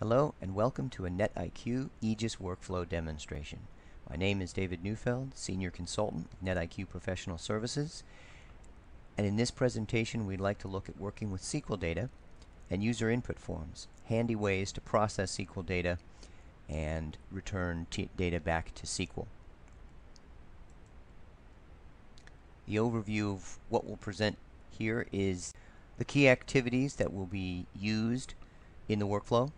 Hello and welcome to a NetIQ Aegis workflow demonstration. My name is David Neufeld, Senior Consultant NetIQ Professional Services. And in this presentation we'd like to look at working with SQL data and user input forms, handy ways to process SQL data and return data back to SQL. The overview of what we'll present here is the key activities that will be used in the workflow,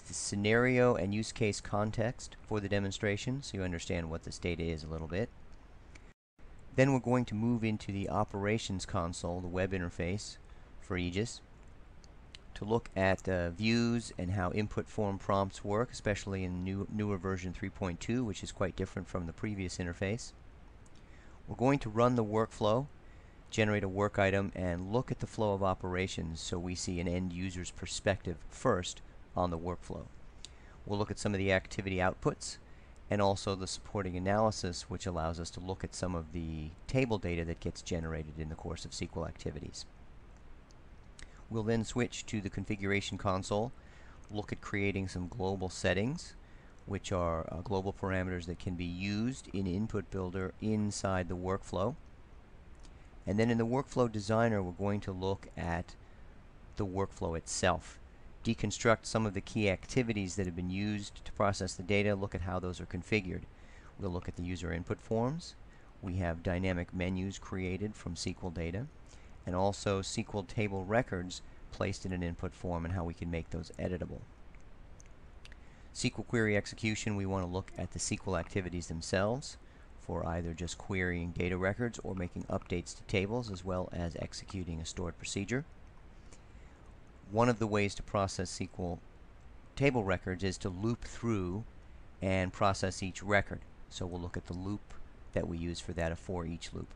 the scenario and use case context for the demonstration so you understand what this data is a little bit. Then we're going to move into the operations console, the web interface for Aegis, to look at uh, views and how input form prompts work, especially in new, newer version 3.2, which is quite different from the previous interface. We're going to run the workflow, generate a work item, and look at the flow of operations so we see an end user's perspective first on the workflow. We'll look at some of the activity outputs and also the supporting analysis which allows us to look at some of the table data that gets generated in the course of SQL activities. We'll then switch to the configuration console, look at creating some global settings which are uh, global parameters that can be used in Input Builder inside the workflow. And then in the Workflow Designer we're going to look at the workflow itself deconstruct some of the key activities that have been used to process the data, look at how those are configured. We'll look at the user input forms. We have dynamic menus created from SQL data, and also SQL table records placed in an input form and how we can make those editable. SQL query execution, we want to look at the SQL activities themselves for either just querying data records or making updates to tables as well as executing a stored procedure one of the ways to process SQL table records is to loop through and process each record. So we'll look at the loop that we use for that, a for each loop.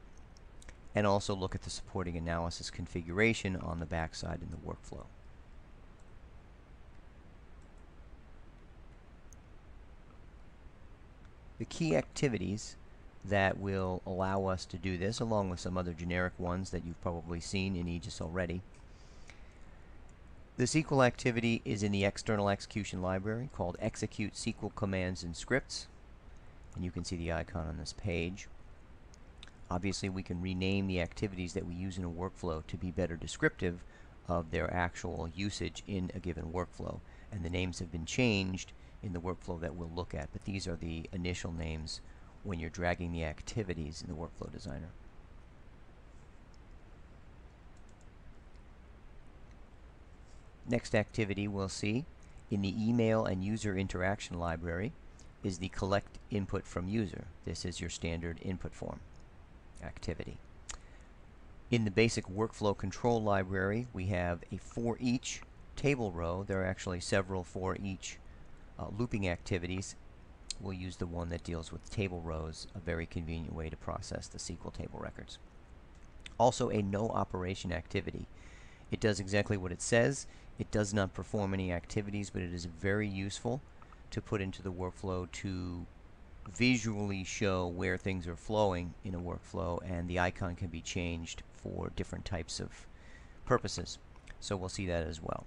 And also look at the supporting analysis configuration on the backside in the workflow. The key activities that will allow us to do this, along with some other generic ones that you've probably seen in Aegis already, the SQL activity is in the external execution library called execute SQL commands and scripts. And you can see the icon on this page. Obviously, we can rename the activities that we use in a workflow to be better descriptive of their actual usage in a given workflow. And the names have been changed in the workflow that we'll look at, but these are the initial names when you're dragging the activities in the workflow designer. Next activity we'll see in the email and user interaction library is the collect input from user. This is your standard input form activity. In the basic workflow control library we have a for each table row. There are actually several for each uh, looping activities. We'll use the one that deals with table rows, a very convenient way to process the SQL table records. Also a no operation activity. It does exactly what it says. It does not perform any activities, but it is very useful to put into the workflow to visually show where things are flowing in a workflow and the icon can be changed for different types of purposes. So we'll see that as well.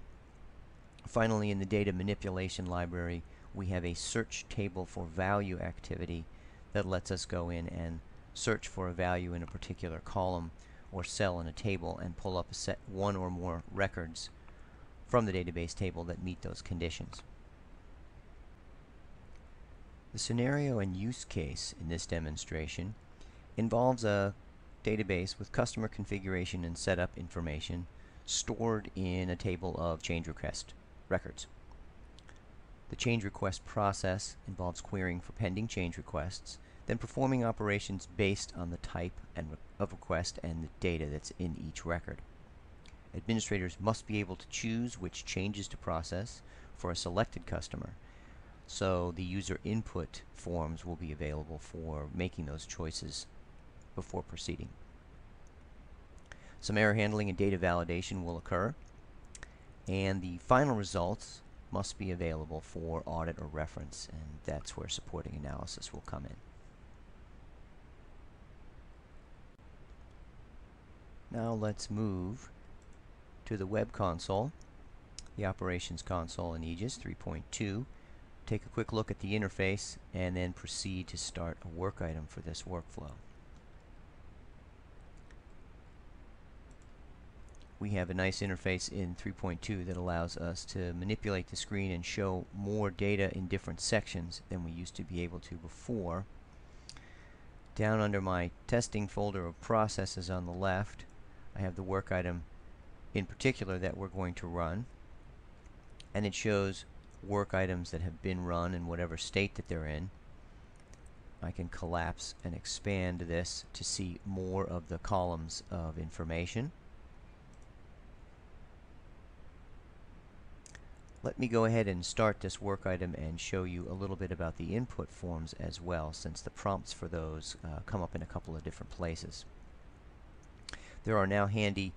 Finally, in the data manipulation library, we have a search table for value activity that lets us go in and search for a value in a particular column or cell in a table and pull up a set one or more records from the database table that meet those conditions. The scenario and use case in this demonstration involves a database with customer configuration and setup information stored in a table of change request records. The change request process involves querying for pending change requests, then performing operations based on the type and of request and the data that's in each record. Administrators must be able to choose which changes to process for a selected customer. So the user input forms will be available for making those choices before proceeding. Some error handling and data validation will occur. And the final results must be available for audit or reference. And that's where supporting analysis will come in. Now let's move to the web console the operations console in Aegis 3.2, take a quick look at the interface, and then proceed to start a work item for this workflow. we have a nice interface in 3.2 that allows us to manipulate the screen and show more data in different sections than we used to be able to before. Down under my testing folder of processes on the left, I have the work item in particular that we're going to run. And it shows work items that have been run in whatever state that they're in. I can collapse and expand this to see more of the columns of information. Let me go ahead and start this work item and show you a little bit about the input forms as well since the prompts for those uh, come up in a couple of different places. There are now handy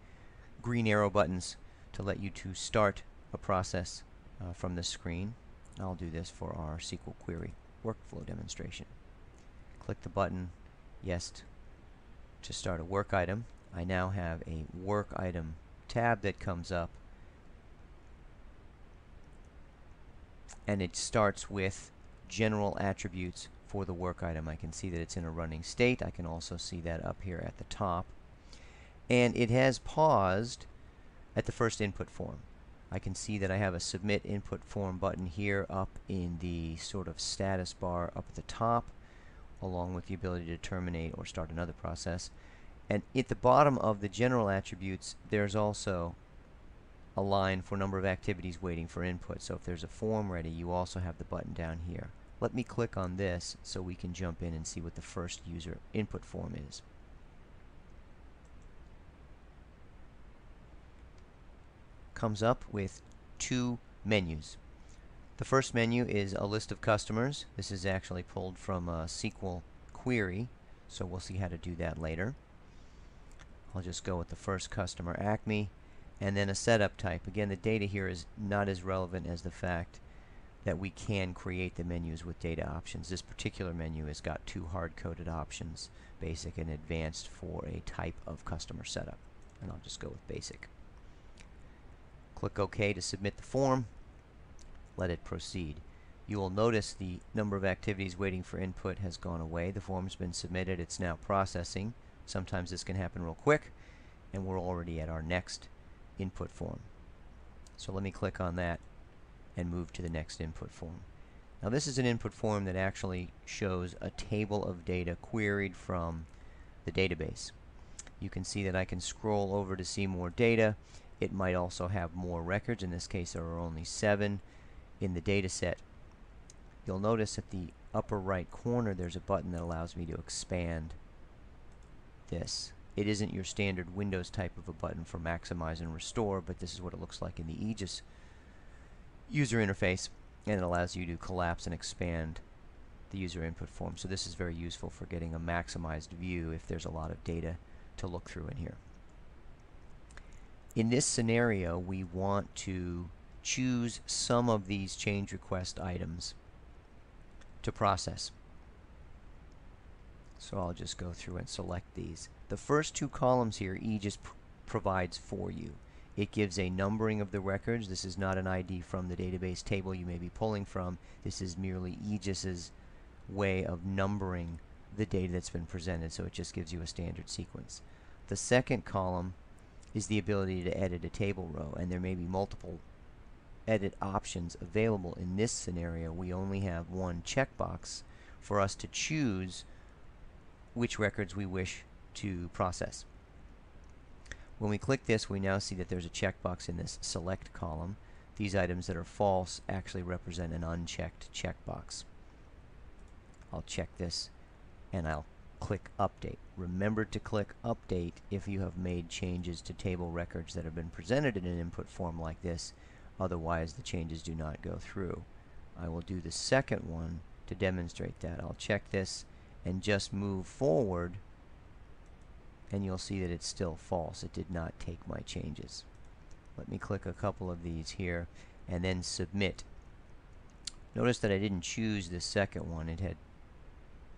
green arrow buttons to let you to start a process uh, from the screen. I'll do this for our SQL query workflow demonstration. Click the button yes to start a work item. I now have a work item tab that comes up and it starts with general attributes for the work item. I can see that it's in a running state. I can also see that up here at the top. And it has paused at the first input form. I can see that I have a submit input form button here up in the sort of status bar up at the top along with the ability to terminate or start another process. And at the bottom of the general attributes there's also a line for number of activities waiting for input. So if there's a form ready, you also have the button down here. Let me click on this so we can jump in and see what the first user input form is. Comes up with two menus. The first menu is a list of customers. This is actually pulled from a SQL query, so we'll see how to do that later. I'll just go with the first customer, Acme and then a setup type. Again, the data here is not as relevant as the fact that we can create the menus with data options. This particular menu has got two hard-coded options, basic and advanced, for a type of customer setup. And I'll just go with basic. Click OK to submit the form. Let it proceed. You will notice the number of activities waiting for input has gone away. The form's been submitted. It's now processing. Sometimes this can happen real quick, and we're already at our next input form. So let me click on that and move to the next input form. Now this is an input form that actually shows a table of data queried from the database. You can see that I can scroll over to see more data. It might also have more records. In this case there are only seven in the data set. You'll notice at the upper right corner there's a button that allows me to expand this it isn't your standard Windows type of a button for maximize and restore, but this is what it looks like in the Aegis user interface, and it allows you to collapse and expand the user input form. So this is very useful for getting a maximized view if there's a lot of data to look through in here. In this scenario, we want to choose some of these change request items to process. So I'll just go through and select these. The first two columns here Aegis pr provides for you. It gives a numbering of the records. This is not an ID from the database table you may be pulling from. This is merely Aegis's way of numbering the data that's been presented, so it just gives you a standard sequence. The second column is the ability to edit a table row, and there may be multiple edit options available. In this scenario, we only have one checkbox for us to choose which records we wish to process. When we click this, we now see that there's a checkbox in this select column. These items that are false actually represent an unchecked checkbox. I'll check this and I'll click update. Remember to click update if you have made changes to table records that have been presented in an input form like this. Otherwise, the changes do not go through. I will do the second one to demonstrate that. I'll check this and just move forward and you'll see that it's still false. It did not take my changes. Let me click a couple of these here and then submit. Notice that I didn't choose the second one. It had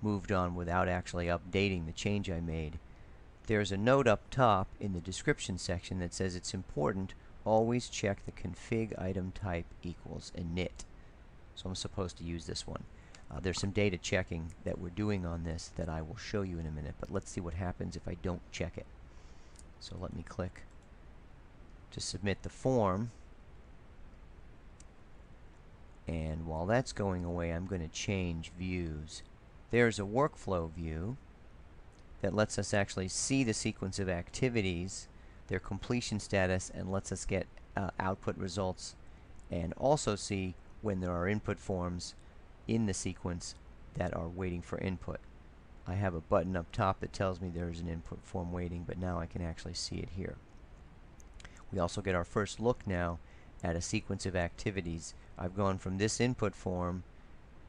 moved on without actually updating the change I made. There's a note up top in the description section that says it's important always check the config item type equals init. So I'm supposed to use this one. Uh, there's some data checking that we're doing on this that I will show you in a minute, but let's see what happens if I don't check it. So let me click to submit the form. And while that's going away, I'm going to change views. There's a workflow view that lets us actually see the sequence of activities, their completion status, and lets us get uh, output results and also see when there are input forms in the sequence that are waiting for input. I have a button up top that tells me there's an input form waiting, but now I can actually see it here. We also get our first look now at a sequence of activities. I've gone from this input form,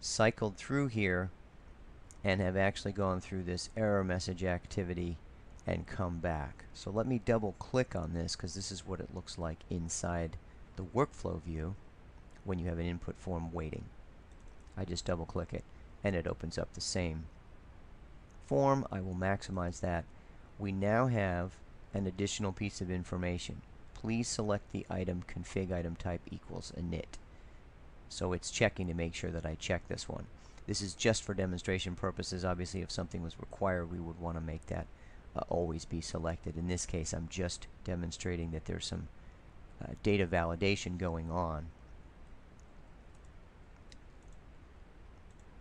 cycled through here, and have actually gone through this error message activity and come back. So let me double click on this because this is what it looks like inside the workflow view when you have an input form waiting. I just double click it and it opens up the same form. I will maximize that. We now have an additional piece of information. Please select the item config item type equals init. So it's checking to make sure that I check this one. This is just for demonstration purposes. Obviously, if something was required, we would want to make that uh, always be selected. In this case, I'm just demonstrating that there's some uh, data validation going on.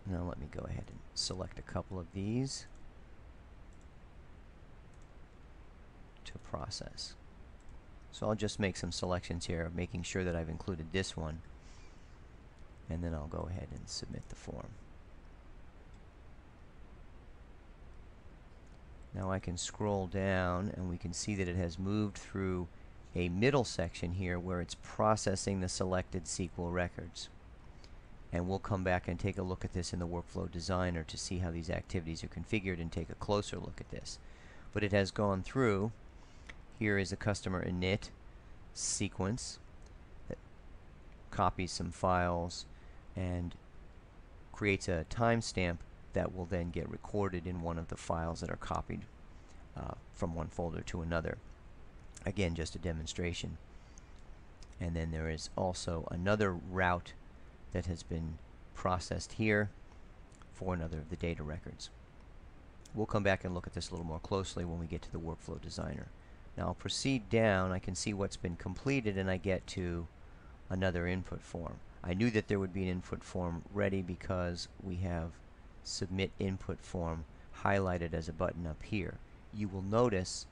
Now let me go ahead and select a couple of these to process. So I'll just make some selections here, making sure that I've included this one, and then I'll go ahead and submit the form. Now I can scroll down and we can see that it has moved through a middle section here where it's processing the selected SQL records. And we'll come back and take a look at this in the workflow designer to see how these activities are configured and take a closer look at this. But it has gone through. Here is a customer init sequence that copies some files and creates a timestamp that will then get recorded in one of the files that are copied uh, from one folder to another again just a demonstration and then there is also another route that has been processed here for another of the data records. We'll come back and look at this a little more closely when we get to the workflow designer. Now I'll proceed down, I can see what's been completed and I get to another input form. I knew that there would be an input form ready because we have submit input form highlighted as a button up here. You will notice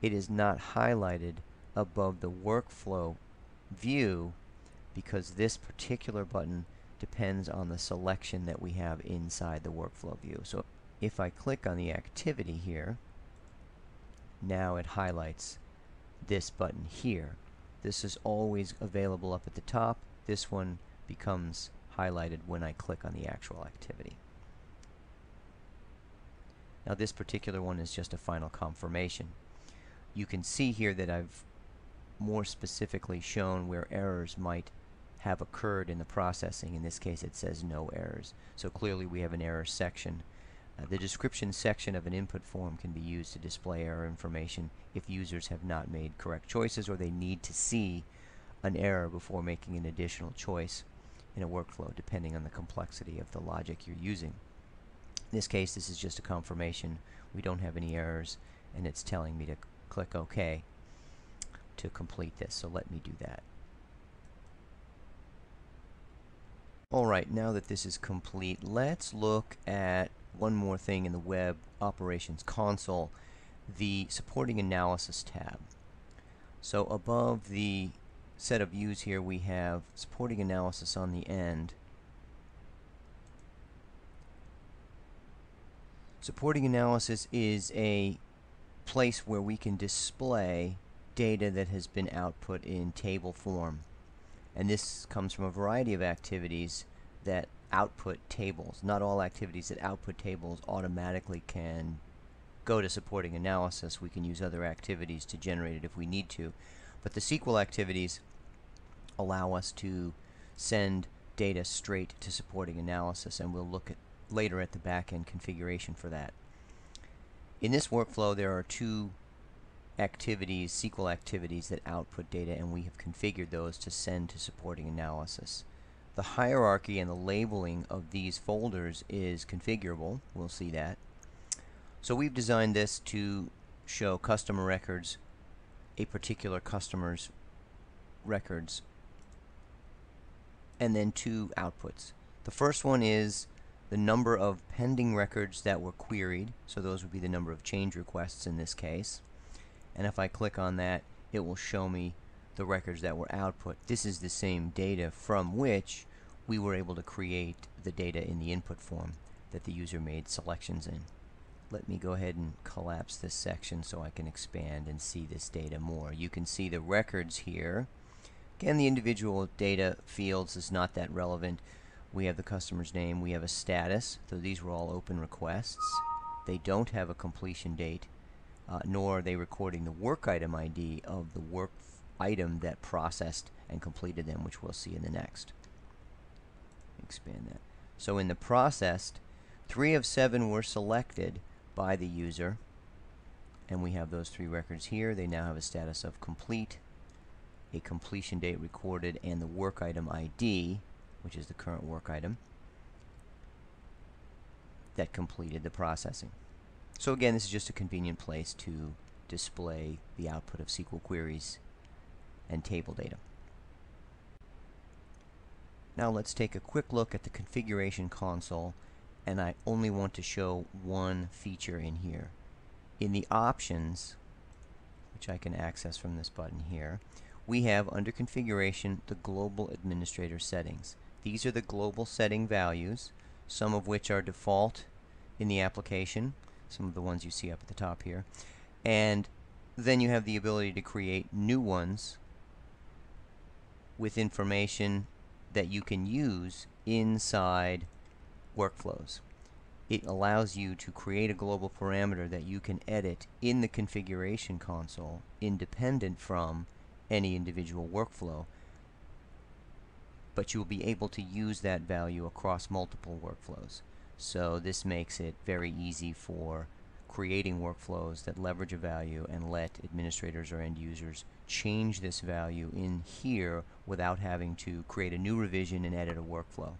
it is not highlighted above the workflow view because this particular button depends on the selection that we have inside the workflow view. So if I click on the activity here, now it highlights this button here. This is always available up at the top. This one becomes highlighted when I click on the actual activity. Now this particular one is just a final confirmation. You can see here that I've more specifically shown where errors might have occurred in the processing. In this case it says no errors. So clearly we have an error section. Uh, the description section of an input form can be used to display error information if users have not made correct choices or they need to see an error before making an additional choice in a workflow depending on the complexity of the logic you're using. In this case this is just a confirmation we don't have any errors and it's telling me to click OK to complete this so let me do that. Alright, now that this is complete, let's look at one more thing in the Web Operations Console, the Supporting Analysis tab. So above the set of views here we have Supporting Analysis on the end. Supporting Analysis is a place where we can display data that has been output in table form and this comes from a variety of activities that output tables. Not all activities that output tables automatically can go to supporting analysis. We can use other activities to generate it if we need to. But the SQL activities allow us to send data straight to supporting analysis and we'll look at later at the backend configuration for that. In this workflow there are two activities, SQL activities that output data, and we have configured those to send to supporting analysis. The hierarchy and the labeling of these folders is configurable. We'll see that. So we've designed this to show customer records, a particular customer's records, and then two outputs. The first one is the number of pending records that were queried, so those would be the number of change requests in this case. And if I click on that, it will show me the records that were output. This is the same data from which we were able to create the data in the input form that the user made selections in. Let me go ahead and collapse this section so I can expand and see this data more. You can see the records here. Again, the individual data fields is not that relevant. We have the customer's name, we have a status, so these were all open requests. They don't have a completion date, uh, nor are they recording the work item ID of the work item that processed and completed them, which we'll see in the next. Expand that. So in the processed, three of seven were selected by the user, and we have those three records here. They now have a status of complete, a completion date recorded, and the work item ID which is the current work item, that completed the processing. So again, this is just a convenient place to display the output of SQL queries and table data. Now let's take a quick look at the configuration console and I only want to show one feature in here. In the options, which I can access from this button here, we have under configuration the global administrator settings. These are the global setting values, some of which are default in the application, some of the ones you see up at the top here. And then you have the ability to create new ones with information that you can use inside workflows. It allows you to create a global parameter that you can edit in the configuration console independent from any individual workflow but you will be able to use that value across multiple workflows. So this makes it very easy for creating workflows that leverage a value and let administrators or end users change this value in here without having to create a new revision and edit a workflow.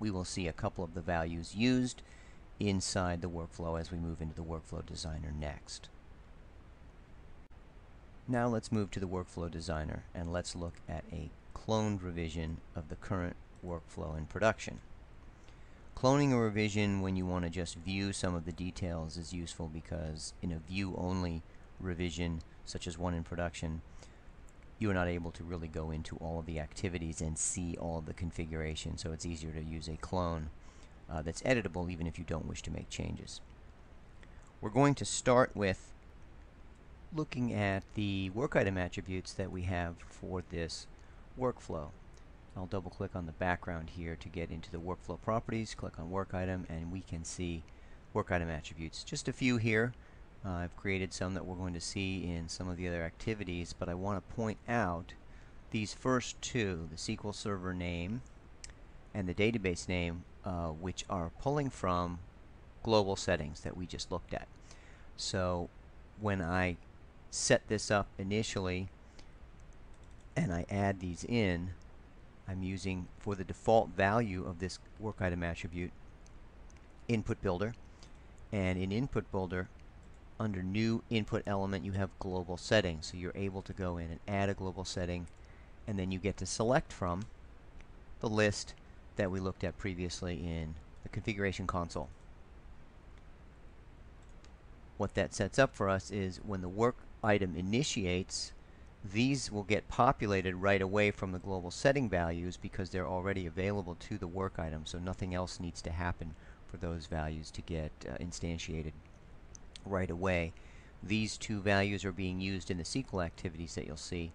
We will see a couple of the values used inside the workflow as we move into the workflow designer next. Now let's move to the workflow designer and let's look at a cloned revision of the current workflow in production. Cloning a revision when you want to just view some of the details is useful because in a view-only revision, such as one in production, you are not able to really go into all of the activities and see all of the configuration, so it's easier to use a clone uh, that's editable even if you don't wish to make changes. We're going to start with looking at the work item attributes that we have for this workflow. I'll double click on the background here to get into the workflow properties, click on work item, and we can see work item attributes. Just a few here. Uh, I've created some that we're going to see in some of the other activities, but I want to point out these first two, the SQL Server name and the database name, uh, which are pulling from global settings that we just looked at. So when I set this up initially, and I add these in, I'm using for the default value of this work item attribute input builder and in input builder under new input element you have global settings so you're able to go in and add a global setting and then you get to select from the list that we looked at previously in the configuration console. What that sets up for us is when the work item initiates these will get populated right away from the global setting values because they're already available to the work item, so nothing else needs to happen for those values to get uh, instantiated right away. These two values are being used in the SQL activities that you'll see,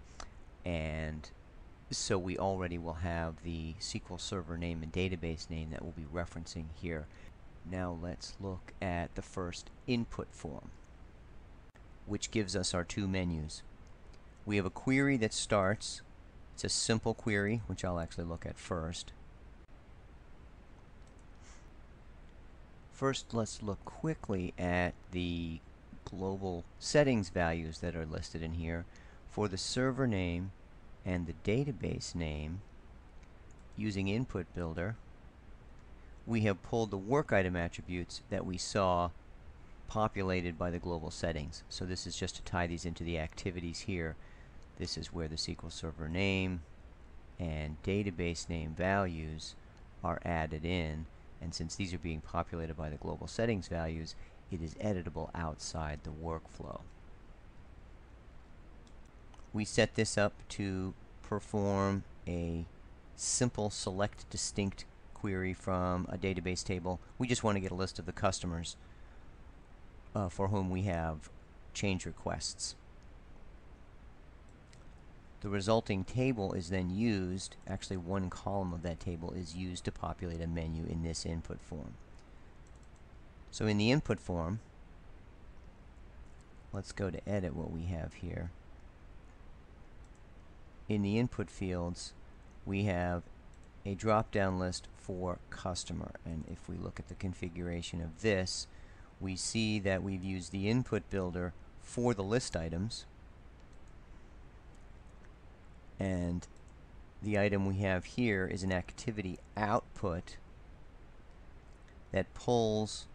and so we already will have the SQL Server name and database name that we'll be referencing here. Now let's look at the first input form, which gives us our two menus we have a query that starts. It's a simple query, which I'll actually look at first. First, let's look quickly at the global settings values that are listed in here for the server name and the database name using Input Builder we have pulled the work item attributes that we saw populated by the global settings. So this is just to tie these into the activities here. This is where the SQL Server name and database name values are added in. And since these are being populated by the global settings values, it is editable outside the workflow. We set this up to perform a simple select distinct query from a database table. We just want to get a list of the customers uh, for whom we have change requests. The resulting table is then used, actually one column of that table is used to populate a menu in this input form. So in the input form, let's go to edit what we have here. In the input fields, we have a drop-down list for customer. And if we look at the configuration of this, we see that we've used the input builder for the list items. And the item we have here is an activity output that pulls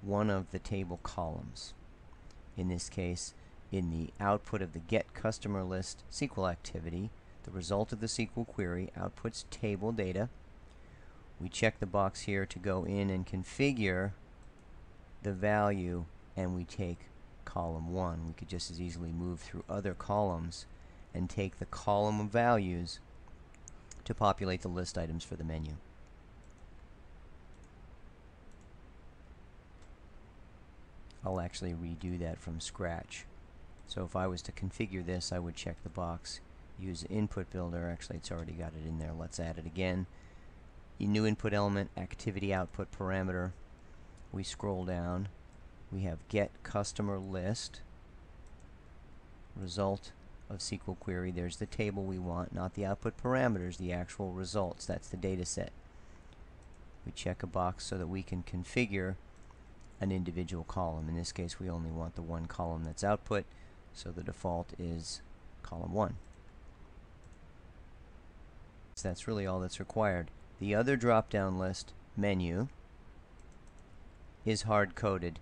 one of the table columns. In this case, in the output of the get customer list SQL activity, the result of the SQL query outputs table data. We check the box here to go in and configure the value and we take column 1. We could just as easily move through other columns and take the column of values to populate the list items for the menu. I'll actually redo that from scratch. So if I was to configure this, I would check the box use input builder. Actually, it's already got it in there. Let's add it again. New input element, activity output parameter. We scroll down. We have get customer list. Result of SQL query. There's the table we want, not the output parameters, the actual results. That's the data set. We check a box so that we can configure an individual column. In this case, we only want the one column that's output, so the default is column 1. That's really all that's required. The other drop-down list menu is hard-coded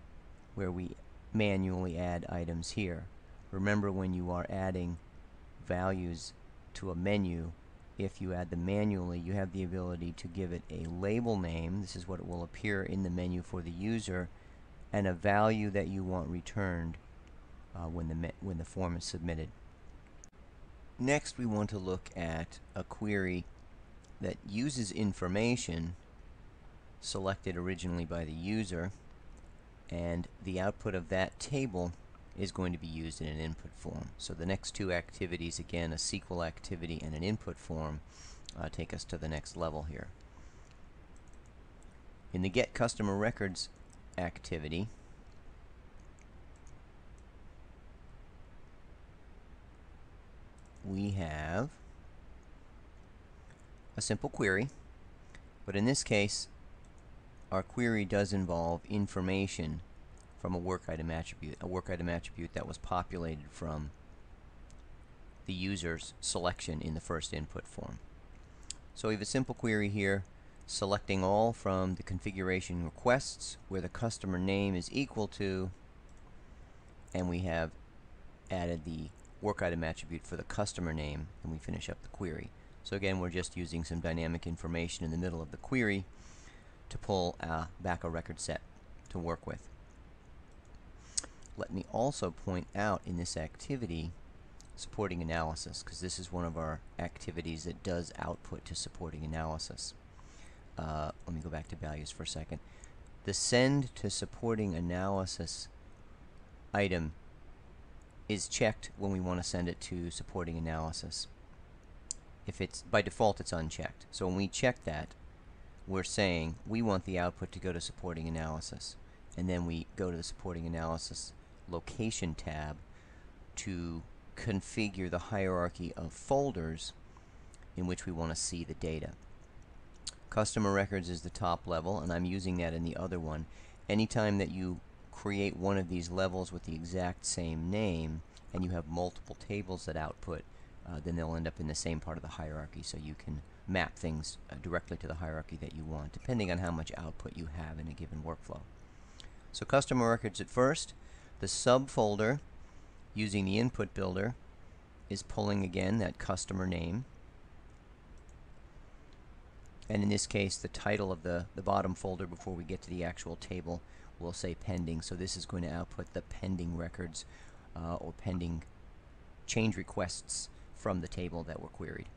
where we manually add items here. Remember when you are adding values to a menu, if you add them manually, you have the ability to give it a label name. This is what it will appear in the menu for the user, and a value that you want returned uh, when the when the form is submitted. Next, we want to look at a query that uses information selected originally by the user and the output of that table is going to be used in an input form. So the next two activities, again, a SQL activity and an input form, uh, take us to the next level here. In the Get Customer Records activity, we have a simple query, but in this case, our query does involve information from a work item attribute, a work item attribute that was populated from the user's selection in the first input form. So we have a simple query here selecting all from the configuration requests where the customer name is equal to and we have added the work item attribute for the customer name and we finish up the query. So again we're just using some dynamic information in the middle of the query to pull uh, back a record set to work with. Let me also point out in this activity supporting analysis because this is one of our activities that does output to supporting analysis. Uh, let me go back to values for a second. The send to supporting analysis item is checked when we want to send it to supporting analysis. If it's by default it's unchecked. So when we check that, we're saying we want the output to go to supporting analysis. And then we go to the supporting analysis location tab to configure the hierarchy of folders in which we want to see the data. Customer records is the top level and I'm using that in the other one. Anytime that you create one of these levels with the exact same name and you have multiple tables that output, uh, then they'll end up in the same part of the hierarchy so you can map things uh, directly to the hierarchy that you want, depending on how much output you have in a given workflow. So customer records at first. The subfolder, using the input builder, is pulling again that customer name. And in this case, the title of the, the bottom folder before we get to the actual table will say pending. So this is going to output the pending records uh, or pending change requests from the table that were queried.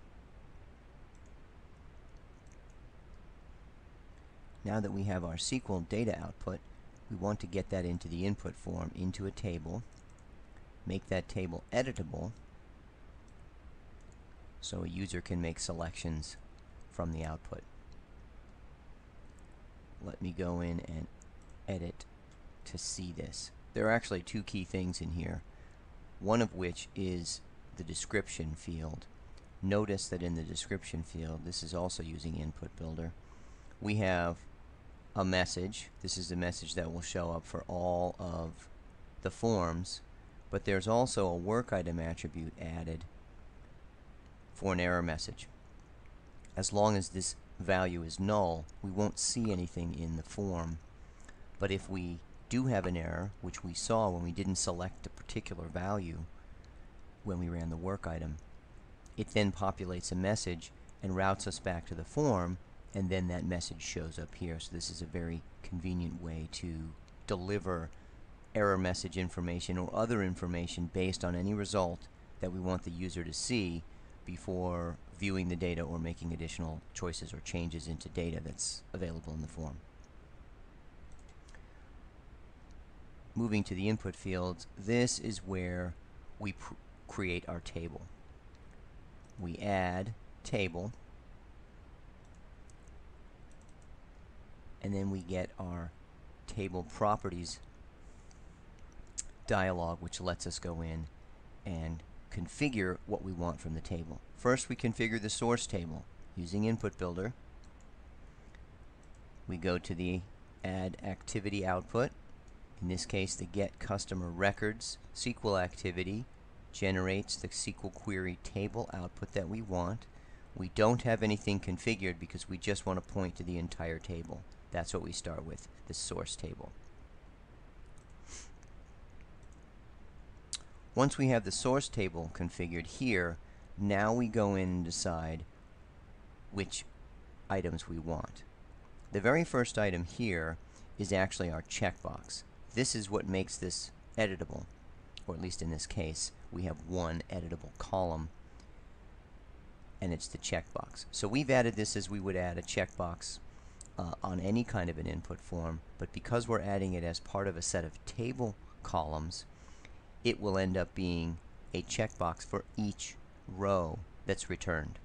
Now that we have our SQL data output, we want to get that into the input form, into a table, make that table editable, so a user can make selections from the output. Let me go in and edit to see this. There are actually two key things in here, one of which is the description field. Notice that in the description field, this is also using Input Builder, we have a message. This is the message that will show up for all of the forms, but there's also a work item attribute added for an error message. As long as this value is null, we won't see anything in the form. But if we do have an error, which we saw when we didn't select a particular value when we ran the work item, it then populates a message and routes us back to the form and then that message shows up here. So this is a very convenient way to deliver error message information or other information based on any result that we want the user to see before viewing the data or making additional choices or changes into data that's available in the form. Moving to the input fields, this is where we create our table. We add table and then we get our table properties dialog which lets us go in and configure what we want from the table. First we configure the source table using Input Builder. We go to the add activity output. In this case the get customer records SQL activity generates the SQL query table output that we want. We don't have anything configured because we just want to point to the entire table. That's what we start with, the source table. Once we have the source table configured here, now we go in and decide which items we want. The very first item here is actually our checkbox. This is what makes this editable, or at least in this case, we have one editable column, and it's the checkbox. So we've added this as we would add a checkbox uh, on any kind of an input form, but because we're adding it as part of a set of table columns, it will end up being a checkbox for each row that's returned.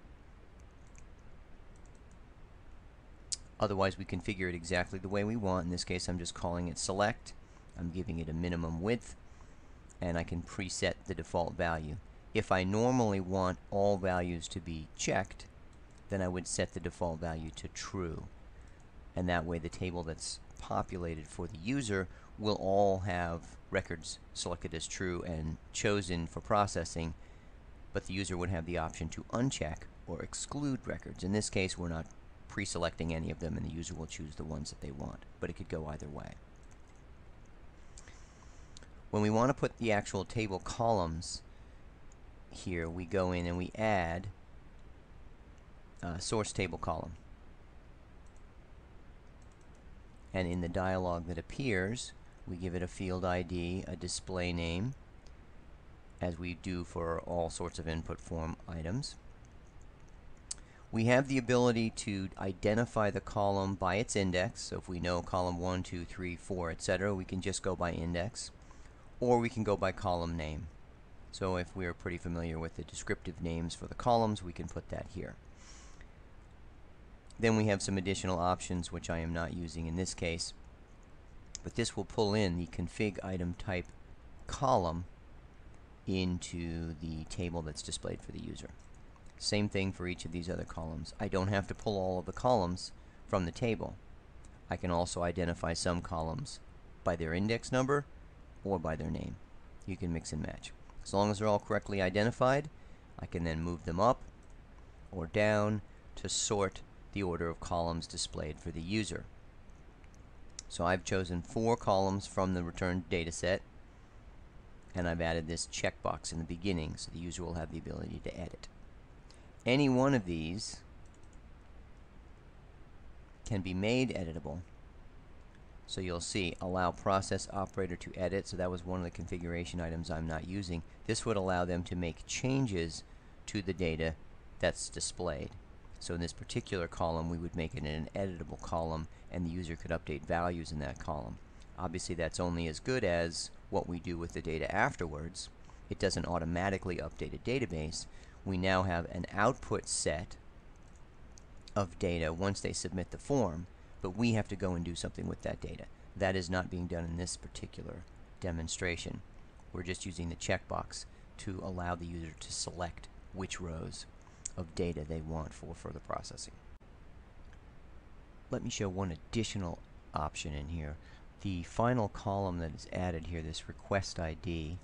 Otherwise, we configure it exactly the way we want. In this case, I'm just calling it select. I'm giving it a minimum width, and I can preset the default value. If I normally want all values to be checked, then I would set the default value to true and that way the table that's populated for the user will all have records selected as true and chosen for processing but the user would have the option to uncheck or exclude records. In this case we're not pre-selecting any of them and the user will choose the ones that they want but it could go either way. When we want to put the actual table columns here we go in and we add a source table column and in the dialog that appears we give it a field ID, a display name as we do for all sorts of input form items. We have the ability to identify the column by its index, so if we know column 1, 2, 3, 4, etc., we can just go by index, or we can go by column name. So if we are pretty familiar with the descriptive names for the columns, we can put that here. Then we have some additional options which I am not using in this case. But this will pull in the config item type column into the table that's displayed for the user. Same thing for each of these other columns. I don't have to pull all of the columns from the table. I can also identify some columns by their index number or by their name. You can mix and match. As long as they're all correctly identified, I can then move them up or down to sort the order of columns displayed for the user. So I've chosen four columns from the returned data set and I've added this checkbox in the beginning so the user will have the ability to edit. Any one of these can be made editable so you'll see allow process operator to edit so that was one of the configuration items I'm not using this would allow them to make changes to the data that's displayed so in this particular column we would make it an editable column and the user could update values in that column obviously that's only as good as what we do with the data afterwards. It doesn't automatically update a database. We now have an output set of data once they submit the form, but we have to go and do something with that data. That is not being done in this particular demonstration. We're just using the checkbox to allow the user to select which rows of data they want for further processing. Let me show one additional option in here the final column that is added here, this request ID,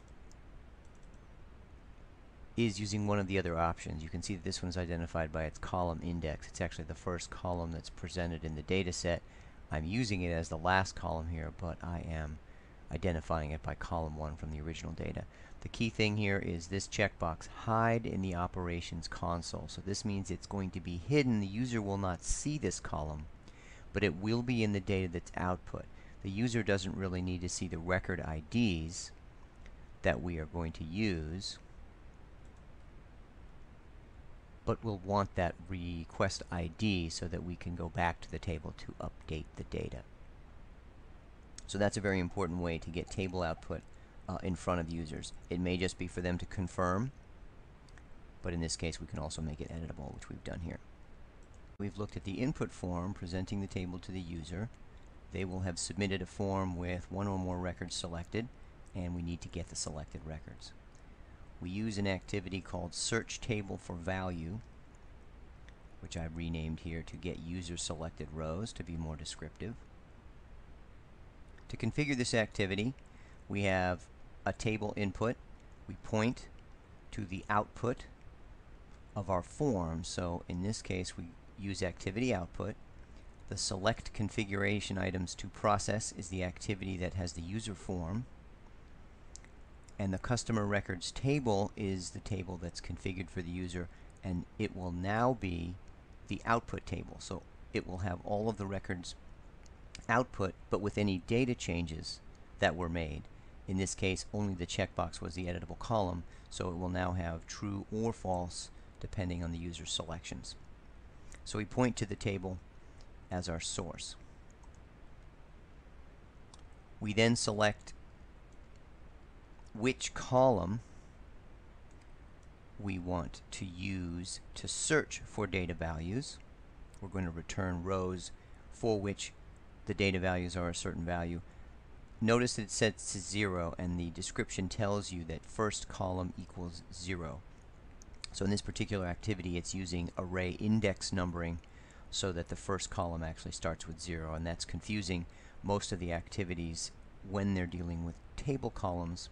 is using one of the other options. You can see that this one is identified by its column index. It's actually the first column that's presented in the data set. I'm using it as the last column here, but I am identifying it by column 1 from the original data. The key thing here is this checkbox, hide in the operations console. So this means it's going to be hidden. The user will not see this column, but it will be in the data that's output the user doesn't really need to see the record IDs that we are going to use but we'll want that request ID so that we can go back to the table to update the data. So that's a very important way to get table output uh, in front of users. It may just be for them to confirm, but in this case we can also make it editable, which we've done here. We've looked at the input form presenting the table to the user they will have submitted a form with one or more records selected and we need to get the selected records. We use an activity called search table for value which I've renamed here to get user selected rows to be more descriptive. To configure this activity we have a table input we point to the output of our form so in this case we use activity output the select configuration items to process is the activity that has the user form. And the customer records table is the table that's configured for the user and it will now be the output table. So it will have all of the records output but with any data changes that were made. In this case only the checkbox was the editable column so it will now have true or false depending on the user's selections. So we point to the table as our source. We then select which column we want to use to search for data values. We're going to return rows for which the data values are a certain value. Notice that it sets to 0 and the description tells you that first column equals 0. So in this particular activity it's using array index numbering so that the first column actually starts with 0 and that's confusing. Most of the activities when they're dealing with table columns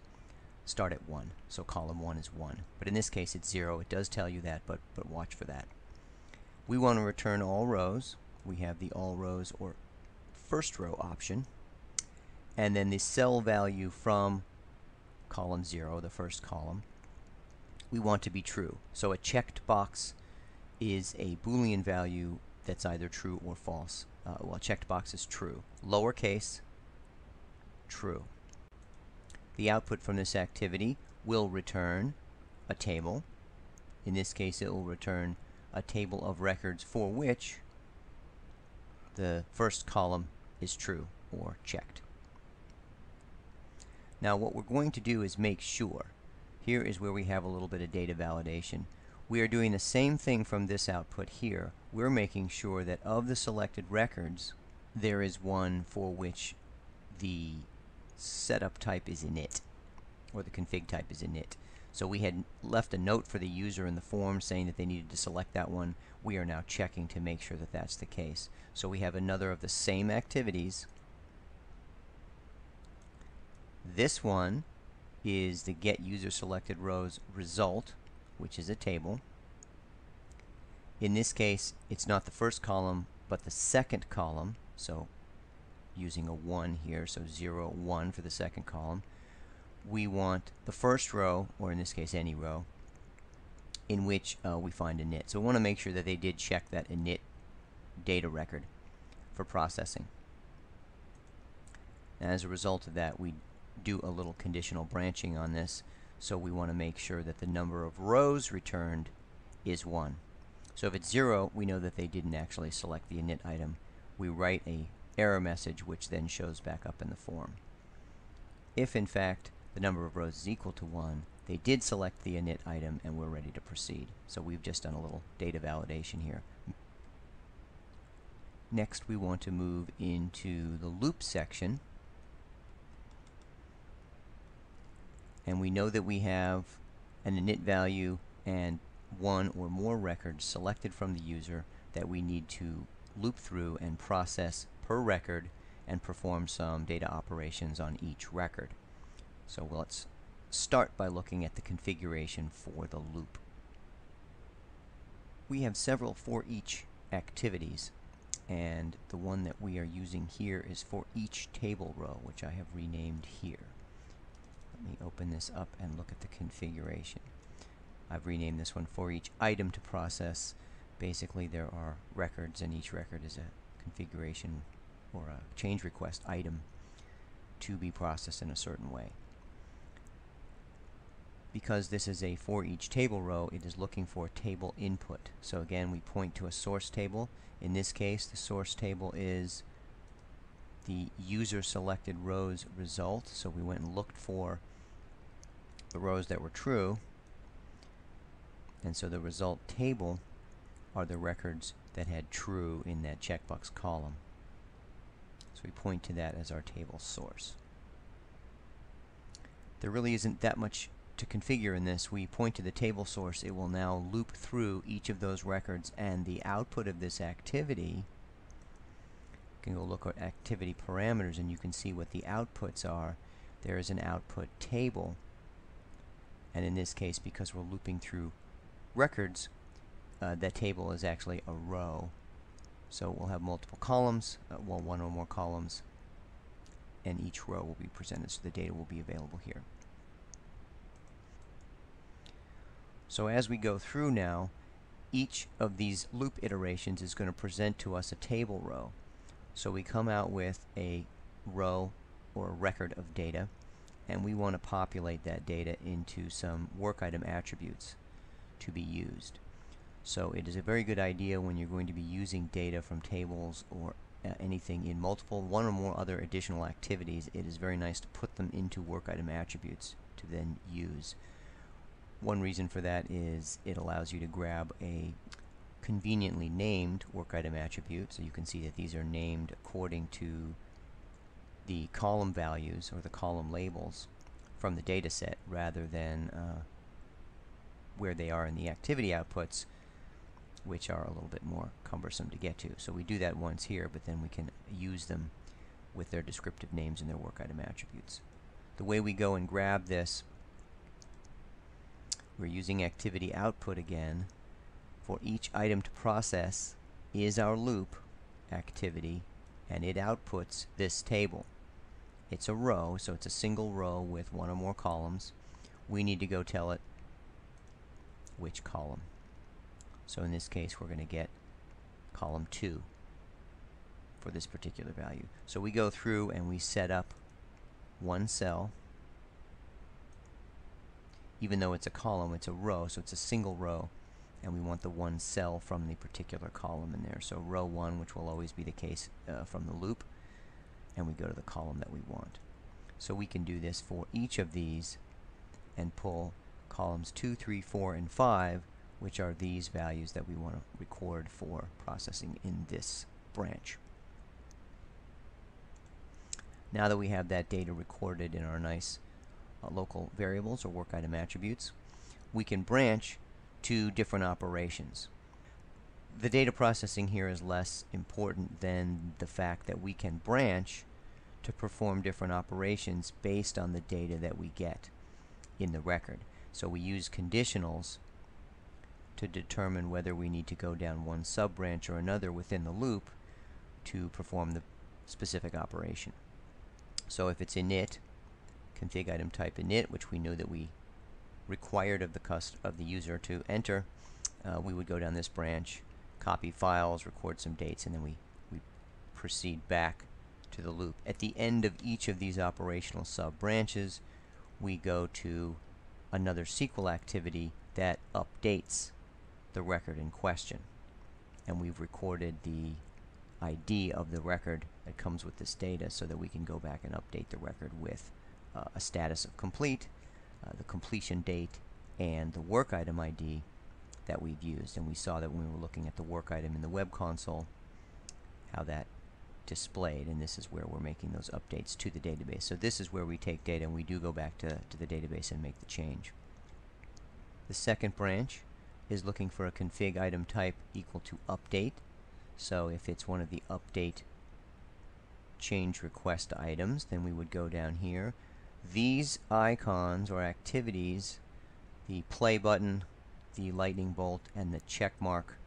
start at 1 so column 1 is 1 but in this case it's 0 it does tell you that but but watch for that. We want to return all rows. We have the all rows or first row option and then the cell value from column 0 the first column we want to be true so a checked box is a boolean value that's either true or false. Uh, well, checked box is true. Lowercase, true. The output from this activity will return a table. In this case, it will return a table of records for which the first column is true or checked. Now what we're going to do is make sure. Here is where we have a little bit of data validation we are doing the same thing from this output here. We're making sure that of the selected records, there is one for which the setup type is init, or the config type is init. So we had left a note for the user in the form saying that they needed to select that one. We are now checking to make sure that that's the case. So we have another of the same activities This one is the get user selected rows result, which is a table. In this case, it's not the first column, but the second column. So using a 1 here, so 0, 1 for the second column. We want the first row, or in this case any row, in which uh, we find init. So we want to make sure that they did check that init data record for processing. As a result of that, we do a little conditional branching on this. So we want to make sure that the number of rows returned is 1. So if it's 0, we know that they didn't actually select the init item. We write a error message which then shows back up in the form. If in fact the number of rows is equal to 1, they did select the init item and we're ready to proceed. So we've just done a little data validation here. Next we want to move into the loop section and we know that we have an init value and one or more records selected from the user that we need to loop through and process per record and perform some data operations on each record. So let's start by looking at the configuration for the loop. We have several for each activities and the one that we are using here is for each table row which I have renamed here. Let me open this up and look at the configuration. I've renamed this one for each item to process. Basically there are records and each record is a configuration or a change request item to be processed in a certain way. Because this is a for each table row, it is looking for table input. So again, we point to a source table. In this case, the source table is the user selected rows result. So we went and looked for the rows that were true. And so the result table are the records that had true in that checkbox column. So we point to that as our table source. There really isn't that much to configure in this. We point to the table source. It will now loop through each of those records and the output of this activity you can go look at activity parameters and you can see what the outputs are. There is an output table and in this case because we're looping through records uh, that table is actually a row so we'll have multiple columns, uh, well one or more columns, and each row will be presented, so the data will be available here. So as we go through now, each of these loop iterations is going to present to us a table row. So we come out with a row or a record of data, and we want to populate that data into some work item attributes to be used. So it is a very good idea when you're going to be using data from tables or uh, anything in multiple, one or more other additional activities, it is very nice to put them into work item attributes to then use. One reason for that is it allows you to grab a conveniently named work item attribute, so you can see that these are named according to the column values or the column labels from the data set rather than uh, where they are in the activity outputs which are a little bit more cumbersome to get to. So we do that once here, but then we can use them with their descriptive names and their work item attributes. The way we go and grab this, we're using activity output again. For each item to process is our loop activity, and it outputs this table. It's a row, so it's a single row with one or more columns. We need to go tell it which column. So in this case, we're going to get column 2 for this particular value. So we go through and we set up one cell. Even though it's a column, it's a row, so it's a single row. And we want the one cell from the particular column in there. So row 1, which will always be the case uh, from the loop. And we go to the column that we want. So we can do this for each of these and pull columns 2, 3, 4, and 5 which are these values that we want to record for processing in this branch. Now that we have that data recorded in our nice uh, local variables or work item attributes, we can branch to different operations. The data processing here is less important than the fact that we can branch to perform different operations based on the data that we get in the record. So we use conditionals to determine whether we need to go down one sub-branch or another within the loop to perform the specific operation. So if it's init, config item type init, which we knew that we required of the cust of the user to enter, uh, we would go down this branch, copy files, record some dates, and then we, we proceed back to the loop. At the end of each of these operational sub-branches, we go to another SQL activity that updates the record in question. And we've recorded the ID of the record that comes with this data so that we can go back and update the record with uh, a status of complete, uh, the completion date, and the work item ID that we've used. And we saw that when we were looking at the work item in the web console, how that displayed, and this is where we're making those updates to the database. So this is where we take data and we do go back to, to the database and make the change. The second branch is looking for a config item type equal to update. So if it's one of the update change request items, then we would go down here. These icons or activities, the play button, the lightning bolt, and the check mark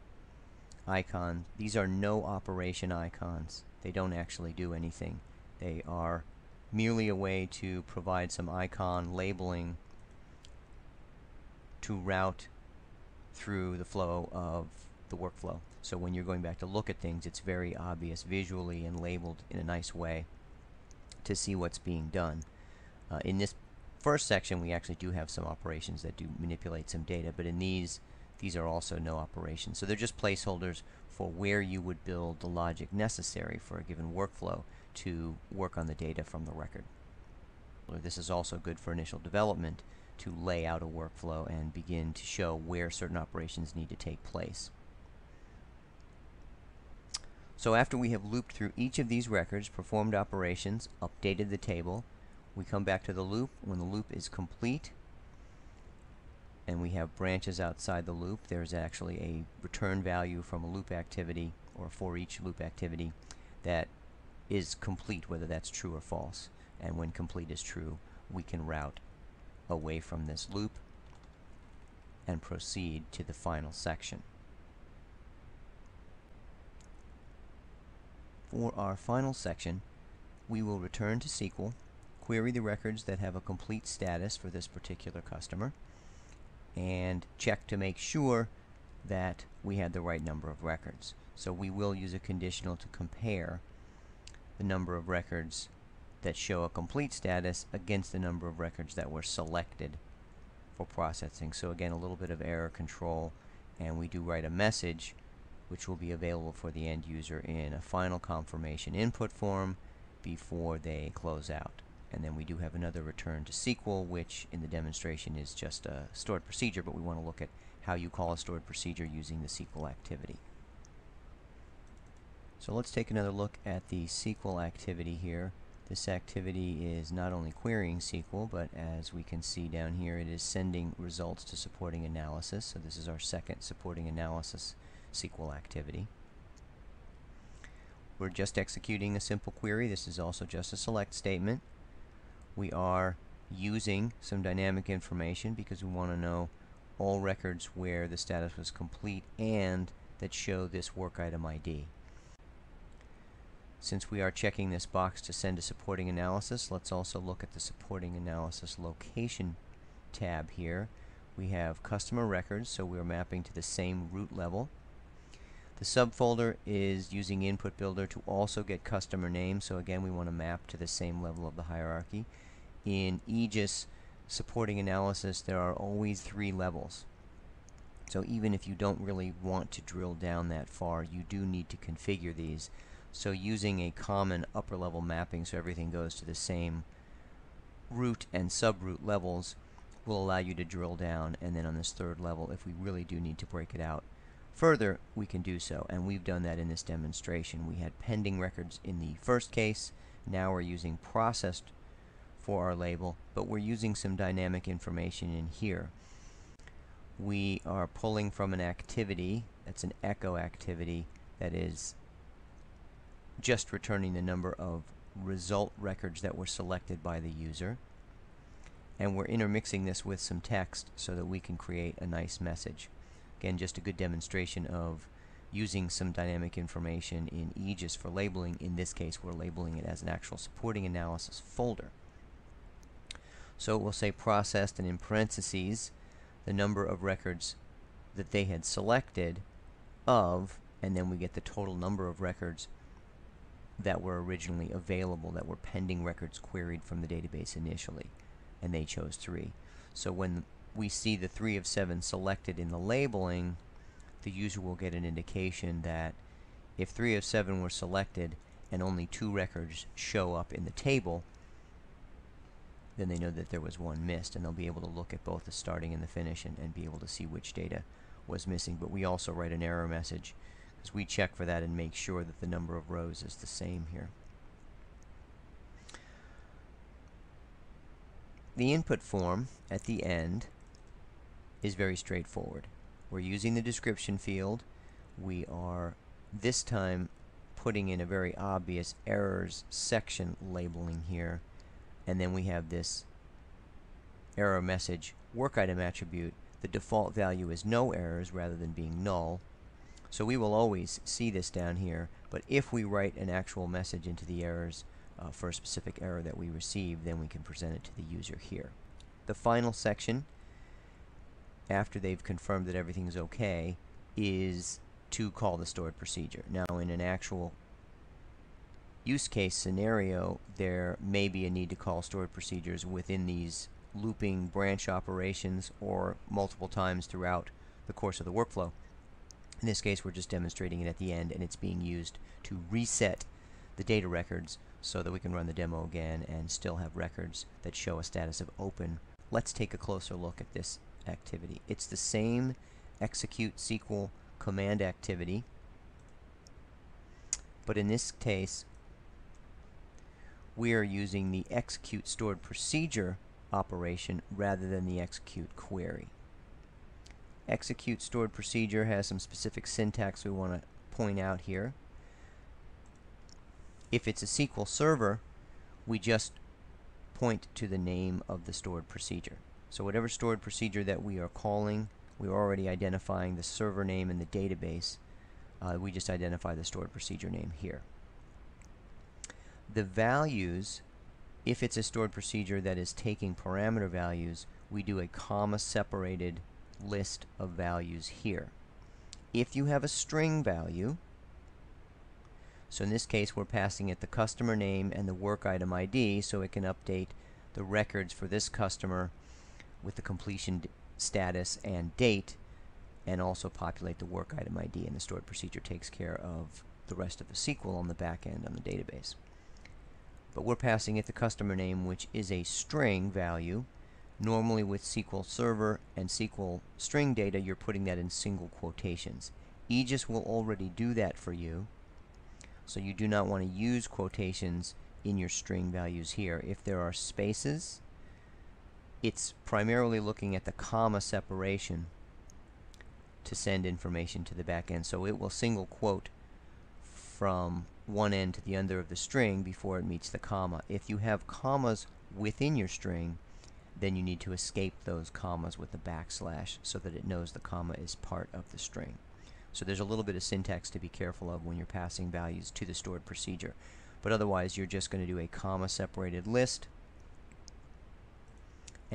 icon, these are no operation icons. They don't actually do anything. They are merely a way to provide some icon labeling to route through the flow of the workflow. So when you're going back to look at things, it's very obvious visually and labeled in a nice way to see what's being done. Uh, in this first section, we actually do have some operations that do manipulate some data, but in these, these are also no operations. So they're just placeholders for where you would build the logic necessary for a given workflow to work on the data from the record. This is also good for initial development to lay out a workflow and begin to show where certain operations need to take place. So after we have looped through each of these records, performed operations, updated the table, we come back to the loop. When the loop is complete, and we have branches outside the loop, there's actually a return value from a loop activity or for each loop activity that is complete, whether that's true or false. And when complete is true, we can route away from this loop and proceed to the final section. For our final section, we will return to SQL, query the records that have a complete status for this particular customer, and check to make sure that we had the right number of records. So we will use a conditional to compare the number of records that show a complete status against the number of records that were selected for processing. So again, a little bit of error control, and we do write a message which will be available for the end user in a final confirmation input form before they close out. And then we do have another return to SQL, which in the demonstration is just a stored procedure, but we want to look at how you call a stored procedure using the SQL activity. So let's take another look at the SQL activity here. This activity is not only querying SQL, but as we can see down here, it is sending results to supporting analysis. So this is our second supporting analysis SQL activity. We're just executing a simple query. This is also just a select statement. We are using some dynamic information because we want to know all records where the status was complete and that show this work item ID. Since we are checking this box to send a supporting analysis, let's also look at the supporting analysis location tab here. We have customer records, so we're mapping to the same root level. The subfolder is using Input Builder to also get customer names, so again we want to map to the same level of the hierarchy. In Aegis supporting analysis, there are always three levels. So even if you don't really want to drill down that far, you do need to configure these so using a common upper level mapping so everything goes to the same root and subroot levels will allow you to drill down and then on this third level if we really do need to break it out further we can do so and we've done that in this demonstration we had pending records in the first case now we're using processed for our label but we're using some dynamic information in here we are pulling from an activity that's an echo activity that is just returning the number of result records that were selected by the user. And we're intermixing this with some text so that we can create a nice message. Again, just a good demonstration of using some dynamic information in Aegis for labeling. In this case, we're labeling it as an actual supporting analysis folder. So it will say processed and in parentheses the number of records that they had selected of, and then we get the total number of records that were originally available that were pending records queried from the database initially, and they chose three. So when we see the three of seven selected in the labeling, the user will get an indication that if three of seven were selected and only two records show up in the table, then they know that there was one missed, and they'll be able to look at both the starting and the finish and, and be able to see which data was missing. But we also write an error message because we check for that and make sure that the number of rows is the same here. The input form at the end is very straightforward. We're using the description field. We are this time putting in a very obvious errors section labeling here and then we have this error message work item attribute. The default value is no errors rather than being null. So we will always see this down here, but if we write an actual message into the errors uh, for a specific error that we receive, then we can present it to the user here. The final section, after they've confirmed that everything's okay, is to call the stored procedure. Now in an actual use case scenario, there may be a need to call stored procedures within these looping branch operations or multiple times throughout the course of the workflow. In this case, we're just demonstrating it at the end, and it's being used to reset the data records so that we can run the demo again and still have records that show a status of open. Let's take a closer look at this activity. It's the same execute SQL command activity, but in this case, we are using the execute stored procedure operation rather than the execute query. Execute stored procedure has some specific syntax we want to point out here. If it's a SQL server, we just point to the name of the stored procedure. So whatever stored procedure that we are calling, we're already identifying the server name in the database. Uh, we just identify the stored procedure name here the values, if it's a stored procedure that is taking parameter values, we do a comma separated list of values here. If you have a string value, so in this case we're passing it the customer name and the work item ID so it can update the records for this customer with the completion status and date and also populate the work item ID and the stored procedure takes care of the rest of the SQL on the back end on the database. But we're passing it the customer name which is a string value. Normally with SQL Server and SQL string data you're putting that in single quotations. Aegis will already do that for you. So you do not want to use quotations in your string values here. If there are spaces it's primarily looking at the comma separation to send information to the back end so it will single quote from one end to the other of the string before it meets the comma. If you have commas within your string, then you need to escape those commas with the backslash so that it knows the comma is part of the string. So there's a little bit of syntax to be careful of when you're passing values to the stored procedure. But otherwise, you're just going to do a comma separated list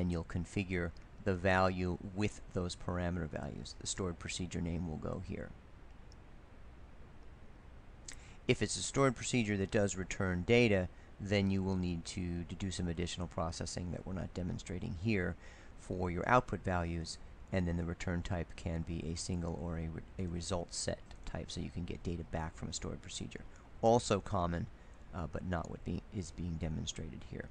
and you'll configure the value with those parameter values. The stored procedure name will go here. If it's a stored procedure that does return data, then you will need to, to do some additional processing that we're not demonstrating here for your output values, and then the return type can be a single or a, re a result set type, so you can get data back from a stored procedure. Also common, uh, but not what be is being demonstrated here.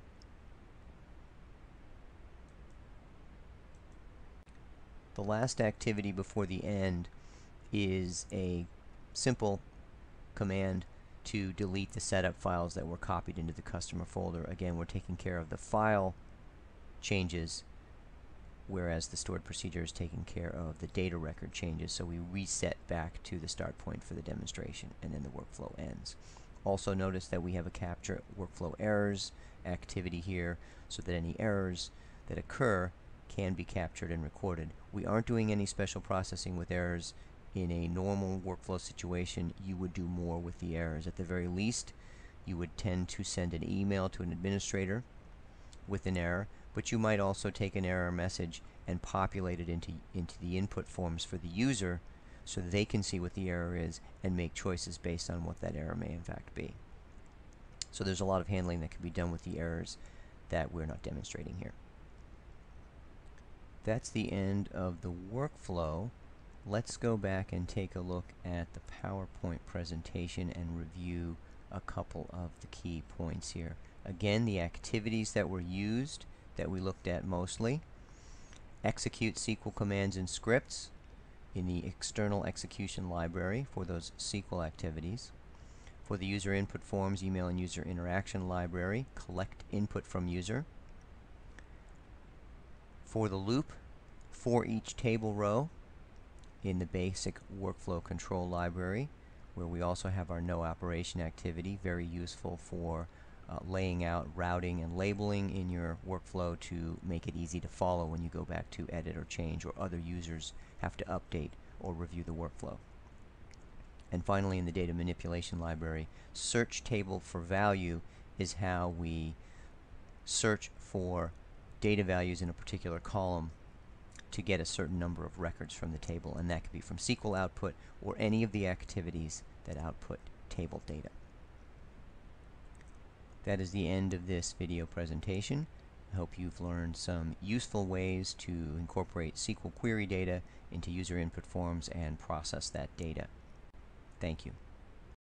The last activity before the end is a simple command to delete the setup files that were copied into the customer folder. Again, we're taking care of the file changes, whereas the stored procedure is taking care of the data record changes. So we reset back to the start point for the demonstration, and then the workflow ends. Also notice that we have a capture workflow errors activity here so that any errors that occur can be captured and recorded. We aren't doing any special processing with errors. In a normal workflow situation, you would do more with the errors. At the very least, you would tend to send an email to an administrator with an error, but you might also take an error message and populate it into, into the input forms for the user so they can see what the error is and make choices based on what that error may in fact be. So there's a lot of handling that can be done with the errors that we're not demonstrating here. That's the end of the workflow. Let's go back and take a look at the PowerPoint presentation and review a couple of the key points here. Again, the activities that were used that we looked at mostly. Execute SQL commands and scripts in the external execution library for those SQL activities. For the user input forms, email and user interaction library, collect input from user. For the loop, for each table row in the basic workflow control library, where we also have our no operation activity, very useful for uh, laying out routing and labeling in your workflow to make it easy to follow when you go back to edit or change or other users have to update or review the workflow. And finally, in the data manipulation library, search table for value is how we search for data values in a particular column to get a certain number of records from the table, and that could be from SQL output or any of the activities that output table data. That is the end of this video presentation. I hope you've learned some useful ways to incorporate SQL query data into user input forms and process that data. Thank you.